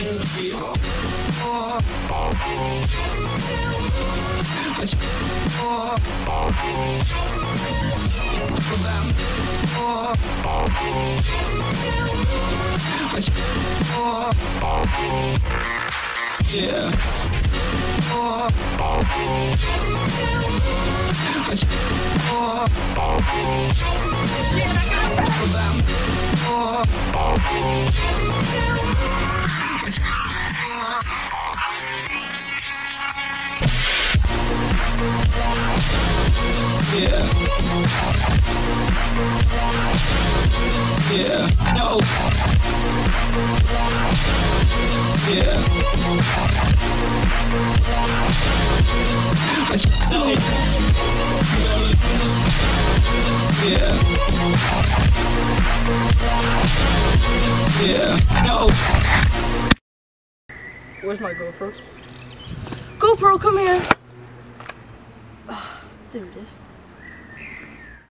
of them. Yeah, them. Yeah. Yeah. No. Yeah. I just. Yeah. Yeah. No. Where's my GoPro? GoPro, come here! There it is.